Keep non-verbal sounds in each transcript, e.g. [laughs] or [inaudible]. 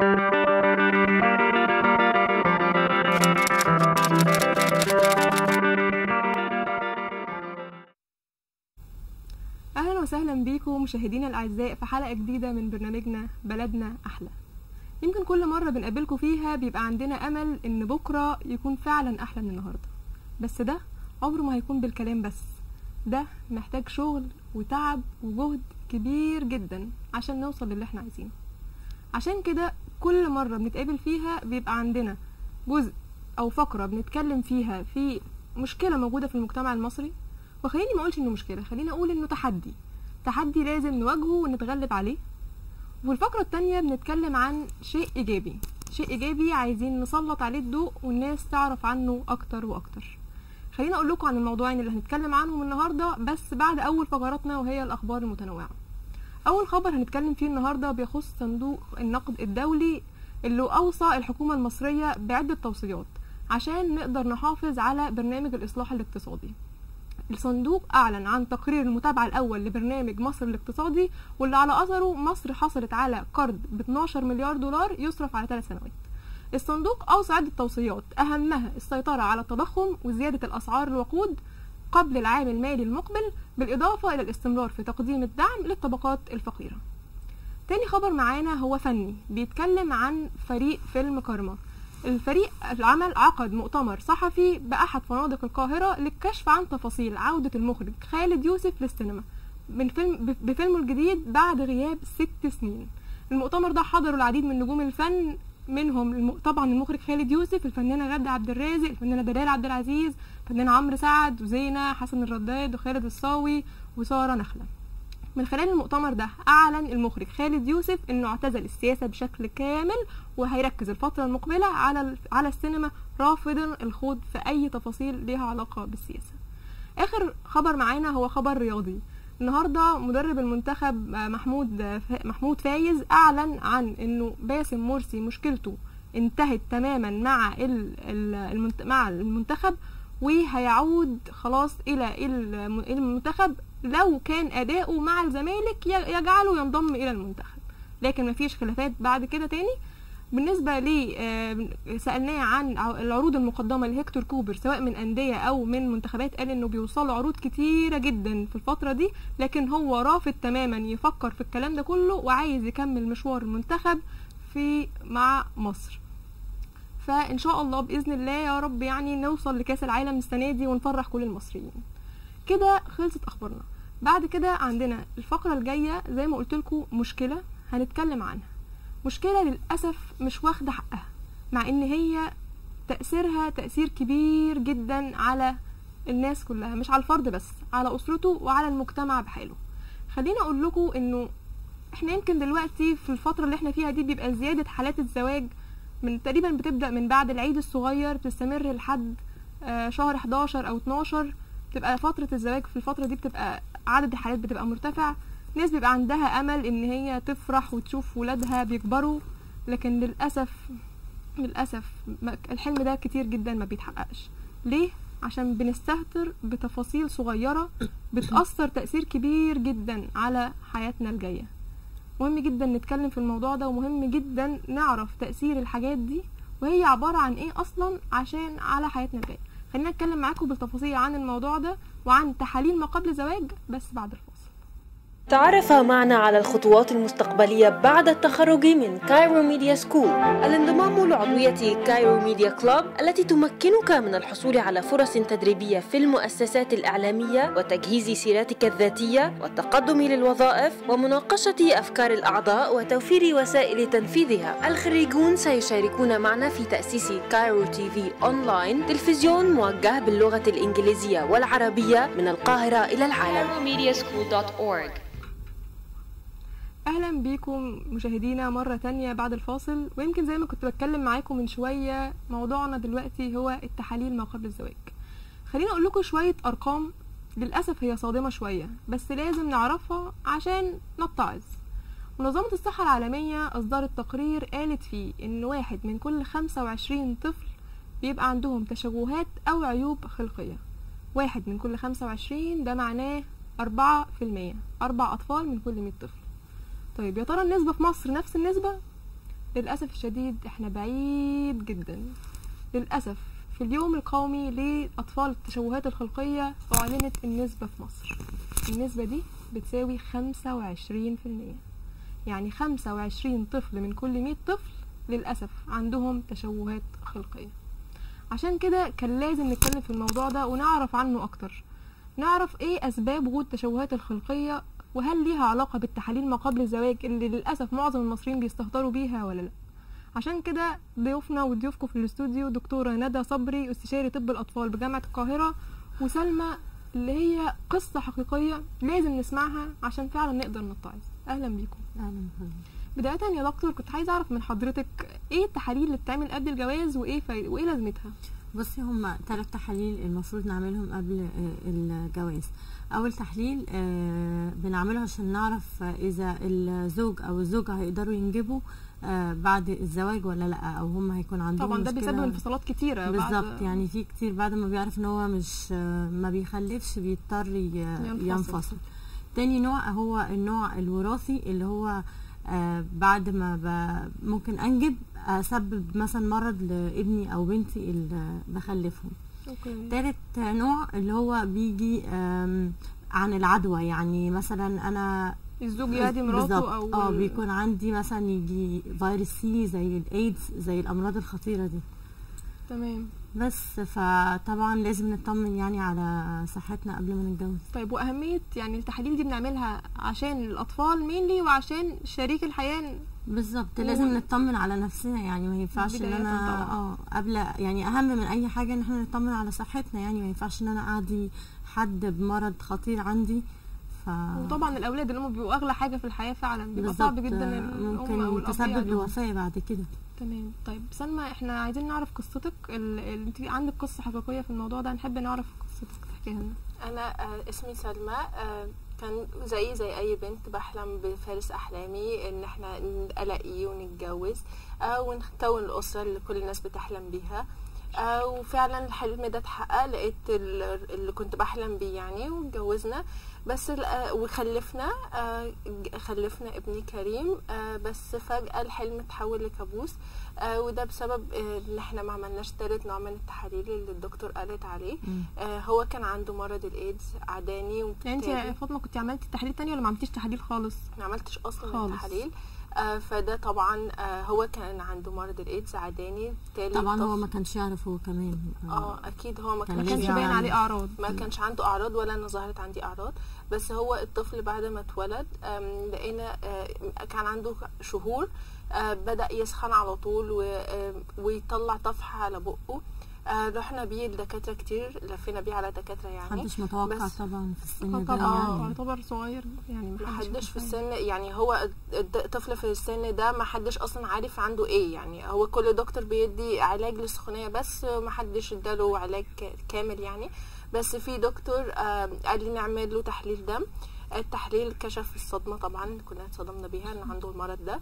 أهلا وسهلا بيكم مشاهدينا الأعزاء في حلقة جديدة من برنامجنا بلدنا أحلى. يمكن كل مرة بنقابلكم فيها بيبقى عندنا أمل إن بكرة يكون فعلا أحلى من النهارده. بس ده عمره ما هيكون بالكلام بس. ده محتاج شغل وتعب وجهد كبير جدا عشان نوصل للي إحنا عايزينه. عشان كده كل مرة بنتقابل فيها بيبقى عندنا جزء أو فقرة بنتكلم فيها في مشكلة موجودة في المجتمع المصري. وخليني ما أقولش إنه مشكلة خليني أقول إنه تحدي. تحدي لازم نواجهه ونتغلب عليه. وفي الفقرة التانية بنتكلم عن شيء إيجابي. شيء إيجابي عايزين نسلط عليه الضوء والناس تعرف عنه أكتر وأكتر. خليني أقول لكم عن الموضوعين اللي هنتكلم عنهم النهاردة بس بعد أول فقراتنا وهي الأخبار المتنوعة. أول خبر هنتكلم فيه النهاردة بيخص صندوق النقد الدولي اللي أوصى الحكومة المصرية بعدة توصيات عشان نقدر نحافظ على برنامج الإصلاح الاقتصادي. الصندوق أعلن عن تقرير المتابعة الأول لبرنامج مصر الاقتصادي واللي على أثره مصر حصلت على قرض ب 12 مليار دولار يصرف على ثلاث سنوات. الصندوق أوصى عدة توصيات أهمها السيطرة على التضخم وزيادة الأسعار الوقود قبل العام المالي المقبل بالإضافة إلى الاستمرار في تقديم الدعم للطبقات الفقيرة. تاني خبر معانا هو فني بيتكلم عن فريق فيلم كارما. الفريق العمل عقد مؤتمر صحفي بأحد فنادق القاهرة للكشف عن تفاصيل عودة المخرج خالد يوسف للسينما من فيلم بفيلمه الجديد بعد غياب ست سنين. المؤتمر ده حضره العديد من نجوم الفن منهم. طبعا المخرج خالد يوسف الفنانة غادة عبد الرازق الفنانة دلال عبد العزيز الفنان عمرو سعد وزينة حسن الرداد وخالد الصاوي وسارة نخلة من خلال المؤتمر ده أعلن المخرج خالد يوسف إنه اعتزل السياسة بشكل كامل وهيركز الفترة المقبلة على على السينما رافضا الخوض في أي تفاصيل ليها علاقة بالسياسة. آخر خبر معانا هو خبر رياضي. النهارده مدرب المنتخب محمود محمود فايز أعلن عن إنه باسم مرسي مشكلته انتهت تماما مع. مع المنتخب وهيعود خلاص إلى المنتخب لو كان أداؤه مع الزمالك يجعله ينضم إلى المنتخب لكن مفيش خلافات بعد كده تاني بالنسبة لي سألناه عن العروض المقدمة لهيكتور كوبر سواء من أندية أو من منتخبات قال إنه بيوصلوا عروض كتيرة جدا في الفترة دي لكن هو رافض تماما يفكر في الكلام ده كله وعايز يكمل مشوار المنتخب في مع مصر. فإن شاء الله بإذن الله يا رب يعني نوصل لكأس العالم السنة دي ونفرح كل المصريين. كده خلصت أخبارنا. بعد كده عندنا الفقرة الجاية زي ما قلت لكم مشكلة هنتكلم عنها. مشكلة للأسف مش واخدة حقها مع إن هي تأثيرها تأثير كبير جدا على الناس كلها مش على الفرد بس على أسرته وعلى المجتمع بحاله. خليني أقول لكم إنه إحنا يمكن دلوقتي في الفترة اللي إحنا فيها دي بيبقى زيادة حالات الزواج من تقريبا بتبدأ من بعد العيد الصغير بتستمر لحد شهر 11 أو 12 بتبقى فترة الزواج في الفترة دي بتبقى عدد الحالات بتبقى مرتفع. ناس بيبقى عندها أمل إن هي تفرح وتشوف ولادها بيكبروا لكن للأسف للأسف الحلم ده كتير جدا ما بيتحققش. ليه؟ عشان بنستهتر بتفاصيل صغيرة بتأثر تأثير كبير جدا على حياتنا الجاية. مهم جدا نتكلم في الموضوع ده ومهم جدا نعرف تأثير الحاجات دي وهي عبارة عن إيه أصلا عشان على حياتنا الجاية. خلينا نتكلم معاكم بالتفاصيل عن الموضوع ده وعن تحاليل ما قبل الزواج بس بعد الفاصل تعرف معنا على الخطوات المستقبلية بعد التخرج من Cairo Media School الانضمام لعضوية Cairo Media Club التي تمكنك من الحصول على فرص تدريبية في المؤسسات الإعلامية وتجهيز سيرتك الذاتية والتقدم للوظائف ومناقشة أفكار الأعضاء وتوفير وسائل تنفيذها. الخريجون سيشاركون معنا في تأسيس Cairo TV Online تلفزيون موجه باللغة الإنجليزية والعربية من القاهرة إلى العالم. أهلا بيكم مشاهدينا مرة تانية بعد الفاصل ويمكن زي ما كنت بتكلم معاكم من شوية موضوعنا دلوقتي هو التحاليل ما قبل الزواج. خليني أقول لكم شوية أرقام للأسف هي صادمة شوية بس لازم نعرفها عشان نتعظ. منظمة الصحة العالمية أصدرت تقرير قالت فيه إن واحد من كل خمسة وعشرين طفل بيبقى عندهم تشوهات أو عيوب خلقية. واحد من كل خمسة وعشرين ده معناه أربعة في المية أربع أطفال من كل مية طفل. طيب يا ترى النسبة في مصر نفس النسبة؟ للأسف الشديد إحنا بعيد جدا. للأسف في اليوم القومي لأطفال التشوهات الخلقية أعلنت النسبة في مصر. النسبة دي بتساوي خمسة وعشرين في المية. يعني خمسة وعشرين طفل من كل مية طفل للأسف عندهم تشوهات خلقية. عشان كده كان لازم نتكلم في الموضوع ده ونعرف عنه أكتر. نعرف إيه أسباب وجود التشوهات الخلقية وهل ليها علاقة بالتحاليل ما قبل الزواج اللي للأسف معظم المصريين بيستهتروا بيها ولا لأ عشان كده ضيوفنا وضيوفكم في الاستوديو دكتورة ندى صبري استشاري طب الأطفال بجامعة القاهرة وسلمى اللي هي قصة حقيقية لازم نسمعها عشان فعلا نقدر نتعظ أهلا بيكم بحضرتك. بداية يا دكتور كنت عايزة أعرف من حضرتك إيه التحاليل اللي بتتعمل قبل الجواز وإيه فايدة وإيه لازمتها؟ بصي هما ثلاث تحاليل المفروض نعملهم قبل آه، الجواز أول تحليل آه، بنعمله عشان نعرف إذا الزوج أو الزوجة هيقدروا ينجبوا آه، بعد الزواج ولا لأ أو هم هيكون عندهم طبعا ده بيسبب انفصالات كتيرة بعد- بالظبط يعني في كتير بعد ما بيعرف إن هو مش آه، ما بيخلفش بيضطر ينفصل. ينفصل. تاني نوع هو النوع الوراثي اللي هو بعد ما ممكن أنجب أسبب مثلا مرض لابني أو بنتي اللي بخلفهم. okay. تالت نوع اللي هو بيجي عن العدوى يعني مثلا أنا الزوج يعدي مراته. أو آه بيكون عندي مثلا يجي فيروس C زي الايدز زي الأمراض الخطيرة دي تمام بس فطبعا لازم نطمن يعني على صحتنا قبل ما نتجوز طيب وأهمية يعني التحاليل دي بنعملها عشان الأطفال mainly وعشان شريك الحياة بالظبط. لازم نطمن على نفسنا يعني ما ينفعش إن أنا طبعاً. آه قبل يعني أهم من أي حاجة إن إحنا نطمن على صحتنا يعني ما ينفعش إن أنا أعدي حد بمرض خطير عندي. ف وطبعا الأولاد اللي هم بيبقوا أغلى حاجة في الحياة فعلا بيبقى صعب جدا آه، ممكن تسبب يعدوا. لوفاة بعد كده. تمام. طيب سلمى إحنا عايزين نعرف قصتك. ال- ال- أنت عندك قصة حقيقية في الموضوع ده. نحب نعرف قصتك. تحكيها لنا. أنا آه، اسمي سلمى. آه، كان زي زي أي بنت بحلم بفارس أحلامي إن إحنا الاقيه ونتجوز آه، ونكون الأسرة اللي كل الناس بتحلم بيها. آه، وفعلا الحلم ده اتحقق لقيت ال- اللي كنت بحلم بيه يعني واتجوزنا. بس ال- آه، وخلفنا آه، خلفنا ابني كريم آه، بس فجأة الحلم اتحول لكابوس وده بسبب إن إحنا ما عملناش تالت نوع من التحاليل اللي الدكتور قالت عليه. هو كان عنده مرض الإيدز عداني يعني انت يا فاطمة كنت عملتي تحاليل تانية ولا ما عملتيش تحاليل خالص؟ ما عملتش أصلا خالص. التحاليل. آه، فده طبعا آه، هو كان عنده مرض الإيدز عداني بالتالي طبعا هو ما كانش يعرف هو كمان آه أكيد هو ما كان كانش باين يعني- عليه أعراض. ما كانش عنده أعراض ولا أنا ظهرت عندي أعراض. بس هو الطفل بعد ما اتولد لقينا آه، كان عنده شهور آه، بدأ يسخن على طول ويطلع طفح على بقه. آه، رحنا بيه لدكاتره كتير لفينا بيه على دكاترة يعني. محدش متوقع بس- طبعا في السن ده طبعا يعني. يعتبر صغير يعني محدش في. السن يعني هو الد- الطفل في السن ده محدش أصلا عارف عنده إيه يعني. هو كل دكتور بيدي علاج للسخونية بس محدش اداله علاج ك- كامل يعني. بس في دكتور آه، قال لي نعمل له تحليل دم. التحليل كشف الصدمة طبعا كنا اتصدمنا بيها إن عنده المرض ده.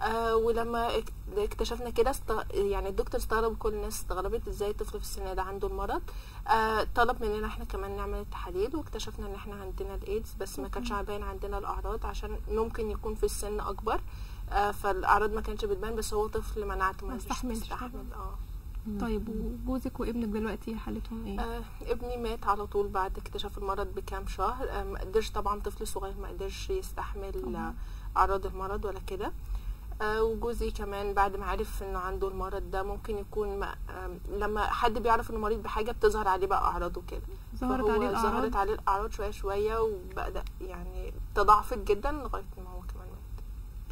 آه ولما اك- اكتشفنا كده است... يعني الدكتور استغرب كل الناس استغربت إزاي طفل في السن ده عنده المرض. آه طلب مننا إحنا كمان نعمل التحاليل واكتشفنا ان إحنا عندنا الإيدز بس ما كانش باين عندنا الأعراض عشان ممكن يكون في السن أكبر. آه فالأعراض ما كانش بتبان بس هو طفل مناعته ما استحملش. آه. طيب وجوزك وابنك دلوقتي حالتهم إيه؟ آه ابني مات على طول بعد اكتشاف المرض بكام شهر. آه ما قدرش طبعا طفل صغير ما قدرش يستحمل آه أعراض المرض ولا كده. آه وجوزي كمان بعد ما عرف إنه عنده المرض ده ممكن يكون ما لما حد بيعرف إنه مريض بحاجة بتظهر عليه بقى أعراضه كده ظهرت عليه الأعراض؟ ظهرت عليه الأعراض شوية شوية وبدا يعني تضاعفت جدا لغاية ما هو كمان مات.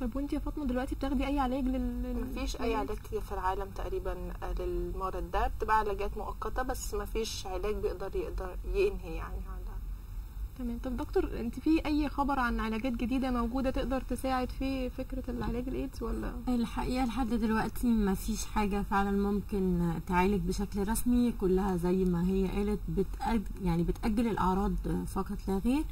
طب وأنت يا فاطمة دلوقتي بتاخدي أي علاج لل مفيش أي علاج في العالم تقريبا آه، للمرض ده. بتبقى علاجات مؤقتة بس مفيش علاج بيقدر يقدر ينهي يعني تمام. طب دكتور انت في أي خبر عن علاجات جديدة موجودة تقدر تساعد في فكرة العلاج الإيدز ولا؟ الحقيقة لحد دلوقتي ما فيش حاجة فعلا ممكن تعالج بشكل رسمي كلها زي ما هي قالت بتأج يعني بتأجل الأعراض فقط لا غير.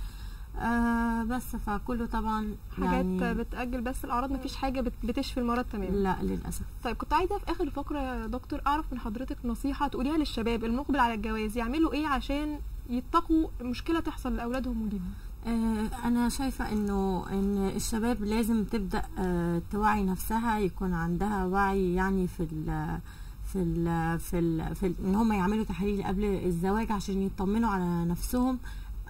آه بس فكله طبعا حاجات يعني بتأجل بس الأعراض مفيش حاجة بت- بتشفي المرض تماما. لا للأسف. طيب كنت عايزة في آخر الفقرة يا دكتور أعرف من حضرتك نصيحة تقوليها للشباب المقبل على الجواز يعملوا إيه عشان يتقوا مشكلة تحصل لأولادهم وليهم. آه، أنا شايفة إنه إن الشباب لازم تبدأ آه، توعي نفسها يكون عندها وعي يعني في ال في ال في ال في إن هم يعملوا تحاليل قبل الزواج عشان يطمنوا على نفسهم.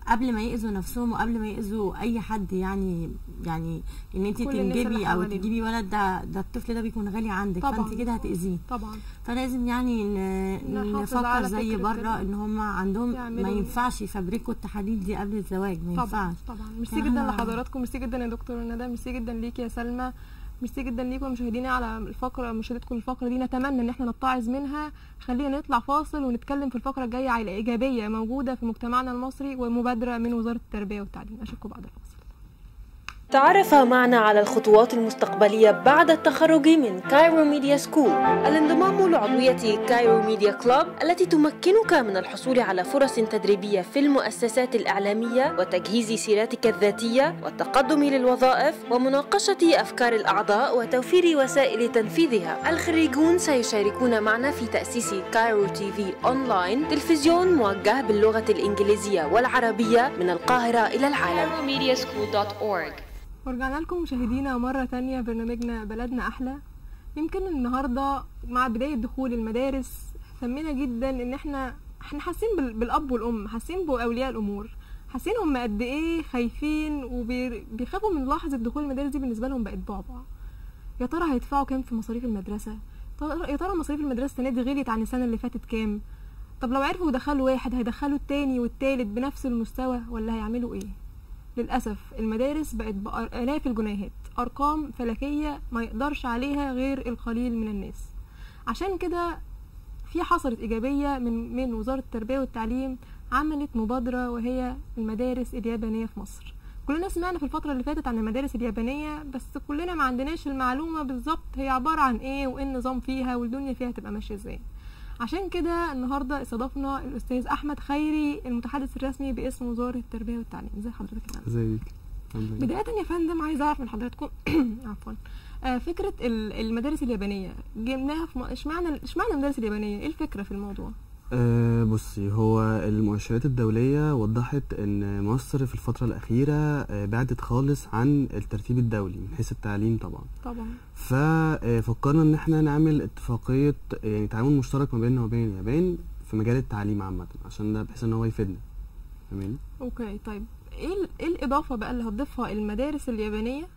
قبل ما يأذوا نفسهم وقبل ما يأذوا أي حد يعني يعني إن انت تنجبي أو. تجيبي ولد ده ده الطفل ده بيكون غالي عندك طبعاً. فانت كده هتأذيه. طبعا. فلازم يعني نفكر زي بره إن هم عندهم ما ينفعش يفبركوا التحاليل دي قبل الزواج ما طبعا ينفعش. طبعا. ميرسي فأنا- جدا لحضراتكم ميرسي جدا يا دكتور ندى ميرسي جدا ليكي يا سلمى. ميرسي جدا ليكم مشاهدينا على الفقرة مشاهدتكم الفقرة دي نتمنى إن إحنا نتعظ منها. خلينا نطلع فاصل ونتكلم في الفقرة الجاية على إيجابية موجودة في مجتمعنا المصري ومبادرة من وزارة التربية والتعليم. أشوفكم بعد الفاصل. تعرف معنا على الخطوات المستقبلية بعد التخرج من Cairo Media School الانضمام لعضوية Cairo Media Club التي تمكنك من الحصول على فرص تدريبية في المؤسسات الإعلامية وتجهيز سيرتك الذاتية والتقدم للوظائف ومناقشة أفكار الأعضاء وتوفير وسائل تنفيذها. الخريجون سيشاركون معنا في تأسيس Cairo TV Online تلفزيون موجه باللغة الإنجليزية والعربية من القاهرة إلى العالم. ورجعنا لكم مشاهدينا مرة تانية برنامجنا بلدنا أحلى. يمكن النهاردة مع بداية دخول المدارس همنا جدا إن إحنا إحنا حاسين بال- بالأب والأم حاسين بأولياء الأمور. حاسين هم قد إيه خايفين وبيخافوا من لحظة دخول المدارس دي بالنسبة لهم بقت بعبع يا ترى هيدفعوا كام في مصاريف المدرسة؟ يا ترى مصاريف المدرسة السنة دي غليت عن السنة اللي فاتت كام؟ طب لو عرفوا يدخلوا واحد هيدخلوا التاني والتالت بنفس المستوى ولا هيعملوا إيه؟ للأسف المدارس بقت بآلاف الجنيهات أرقام فلكية ما يقدرش عليها غير القليل من الناس. عشان كده في حصلت إيجابية من من وزارة التربية والتعليم عملت مبادرة وهي المدارس اليابانية في مصر. كلنا سمعنا في الفترة اللي فاتت عن المدارس اليابانية بس كلنا ما عندناش المعلومة بالظبط هي عبارة عن إيه وإيه النظام فيها والدنيا فيها تبقى ماشية إزاي. عشان كده النهارده استضفنا الأستاذ أحمد خيري المتحدث الرسمي باسم وزارة التربية والتعليم ازي حضرتك يا فندم؟ ازيك. بداية يا فندم عايز أعرف من حضراتكم [coughs] عفوا آه، فكرة ال- المدارس اليابانية جبناها في إشمعنى إشمعنى المدارس اليابانية إيه الفكرة في الموضوع أه بصي هو المؤشرات الدولية وضحت إن مصر في الفترة الأخيرة آه، بعدت خالص عن الترتيب الدولي من حيث التعليم طبعا. طبعا. ففكرنا إن إحنا نعمل اتفاقية يعني تعاون مشترك ما بيننا وبين اليابان في مجال التعليم عامة عشان ده بحيث إن هو يفيدنا. تمام أوكي طيب. إيه ال- إيه الإضافة بقى اللي هتضيفها المدارس اليابانية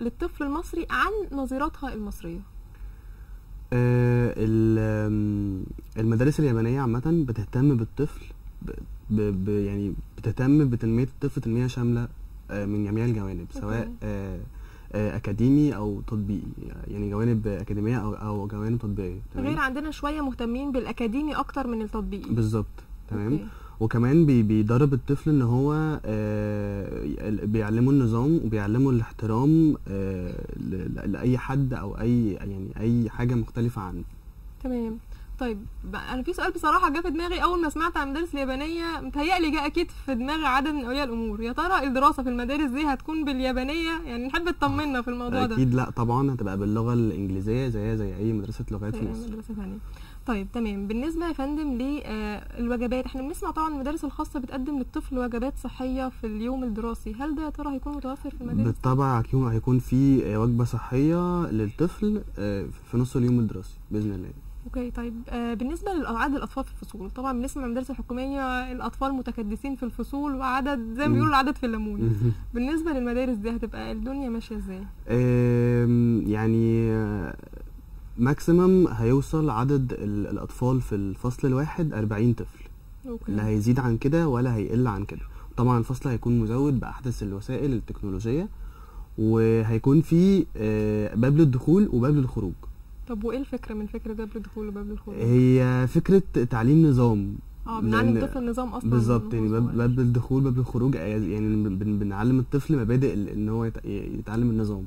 للطفل المصري عن نظيراتها المصرية؟ آه، ال- آم، المدارس اليابانية عامة بتهتم بالطفل ب ب يعني بتهتم بتنمية الطفل تنمية شاملة آه، من جميع الجوانب سواء. آه، آه، أكاديمي أو تطبيقي يعني جوانب أكاديمية أو أو جوانب تطبيقية غير تمام عندنا شوية مهتمين بالأكاديمي أكتر من التطبيقي بالظبط تمام okay. وكمان بي بيدرب الطفل إن هو آه، بيعلمه النظام وبيعلمه الاحترام آه، لأي حد أو أي يعني أي حاجة مختلفة عنه. تمام. طيب أنا في سؤال بصراحة جه في دماغي أول ما سمعت عن المدارس اليابانية متهيألي جه أكيد في دماغ عدد من أولياء الأمور. يا ترى الدراسة في المدارس دي هتكون باليابانية؟ يعني نحب تطمنا في الموضوع ده. أكيد لأ طبعا هتبقى باللغة الإنجليزية زيها زي أي مدرسة لغات في مصر. مدرسة ثانية طيب تمام. بالنسبة يا فندم للوجبات إحنا بنسمع طبعا المدارس الخاصة بتقدم للطفل وجبات صحية في اليوم الدراسي. هل ده يا ترى هيكون متوفر في المدارس؟ بالطبع هيكون هيكون في آه، وجبة صحية للطفل آه، في نص اليوم الدراسي بإذن الله. أوكي طيب آه بالنسبة لعدد الأطفال في الفصول طبعا بنسمع المدارس الحكومية الأطفال متكدسين في الفصول وعدد زي ما. بيقولوا العدد في الليمون. [laughs] بالنسبة للمدارس دي هتبقى الدنيا ماشية إزاي؟ يعني maximum هيوصل عدد ال- الأطفال في الفصل الواحد 40 طفل. okay. لا هيزيد عن كده ولا هيقل عن كده. طبعا الفصل هيكون مزود بأحدث الوسائل التكنولوجية وهيكون في آه، باب للدخول وباب للخروج. طب وإيه الفكرة من فكرة باب الدخول وباب الخروج هي فكرة تعليم نظام. آه بنعلم الطفل النظام أصلا بالظبط يعني باب. باب الدخول باب الخروج آه، يعني بن- بنعلم الطفل مبادئ إن هو يت- يتعلم النظام.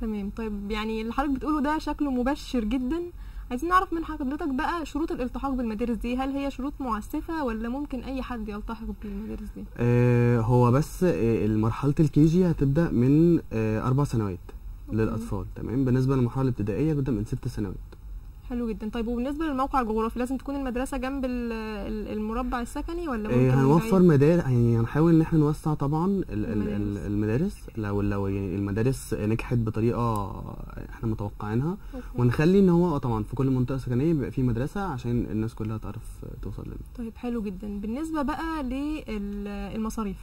تمام. طيب يعني اللي حضرتك بتقوله ده شكله مبشر جدا. عايزين نعرف من حضرتك بقى شروط الالتحاق بالمدارس دي. هل هي شروط معسفه ولا ممكن أي حد يلتحق بالمدارس دي؟ آه، هو بس آه، مرحلة الكيجي هتبدأ من آه، أربع سنوات للأطفال تمام؟ بالنسبة للمرحلة الابتدائية بتبدأ من ست سنوات. حلو جدا طيب وبالنسبة للموقع الجغرافي لازم تكون المدرسة جنب ال- ال- المربع السكني ولا ممكن إيه هنوفر؟ مدارس يعني هنحاول إن إحنا نوسع طبعا ال- ال- ال- المدارس. المدارس لو لو يعني المدارس نجحت بطريقة إحنا متوقعينها. ونخلي إن هو طبعا في كل منطقة سكنية بيبقى في مدرسة عشان الناس كلها تعرف توصل لنا طيب حلو جدا بالنسبة بقى للمصاريف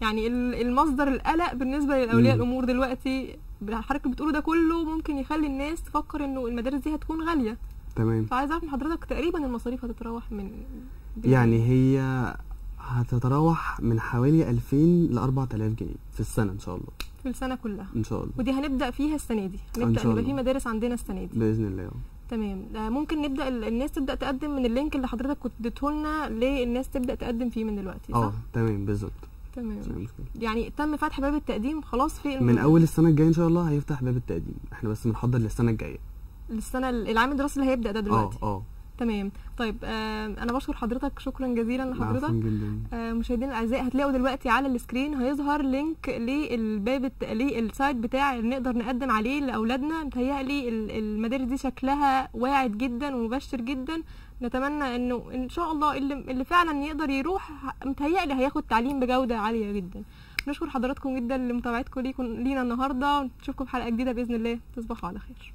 يعني ال- المصدر القلق بالنسبة لأولياء. الأمور دلوقتي حضرتك بتقوله ده كله ممكن يخلي الناس تفكر إنه المدارس دي هتكون غالية. تمام. فعايز أعرف من حضرتك تقريبا المصاريف هتتراوح من يعني هي هتتراوح من حوالي 2000 ل 4000 جنيه في السنة إن شاء الله. في السنة كلها. إن شاء الله. ودي هنبدأ فيها السنة دي. هنبدأ شاء نبقى في. مدارس عندنا السنة دي. بإذن الله. تمام. آه، ممكن نبدأ ال- الناس تبدأ تقدم من اللينك اللي حضرتك كنت اديته لنا للناس تبدأ تقدم فيه من دلوقتي صح؟ آه تمام بالظبط. تمام. يعني تم فتح باب التقديم خلاص في من أول السنة الجاية إن شاء الله هيفتح باب التقديم. إحنا بس بنحضر للسنة الجاية. السنة العام الدراسي اللي هيبدأ ده آه دلوقتي. آه. تمام. طيب آه أنا بشكر حضرتك. شكرا جزيلا لحضرتك. جدا. آه مشاهدينا الأعزاء هتلاقوا دلوقتي على ال screen هيظهر link للباب لل site بتاع اللي نقدر نقدم عليه لأولادنا. متهيألي ال- المدارس دي شكلها واعد جدا ومبشر جدا. نتمنى إنه إن شاء الله اللي, اللي فعلا يقدر يروح متهيألي هياخد تعليم بجودة عالية جدا. نشكر حضراتكم جدا لمتابعتكم ليكم لينا النهارده ونشوفكم في حلقة جديدة بإذن الله. تصبحوا على خير.